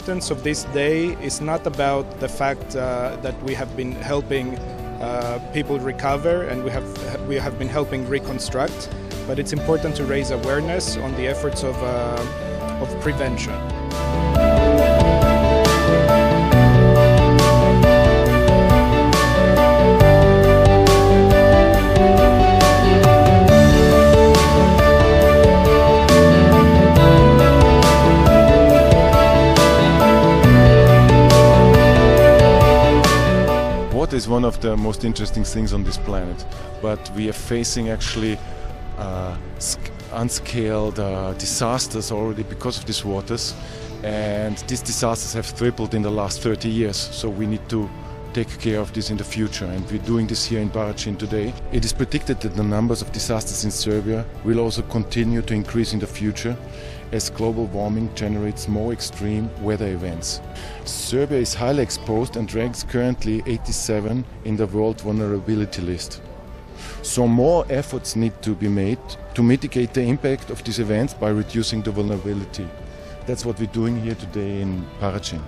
importance of this day is not about the fact uh, that we have been helping uh, people recover and we have we have been helping reconstruct, but it's important to raise awareness on the efforts of uh, of prevention. Is one of the most interesting things on this planet, but we are facing actually uh, unscaled uh, disasters already because of these waters, and these disasters have tripled in the last 30 years. So we need to take care of this in the future, and we're doing this here in Paraćin today. It is predicted that the numbers of disasters in Serbia will also continue to increase in the future as global warming generates more extreme weather events. Serbia is highly exposed and ranks currently 87 in the World Vulnerability List. So more efforts need to be made to mitigate the impact of these events by reducing the vulnerability. That's what we're doing here today in Paraćin.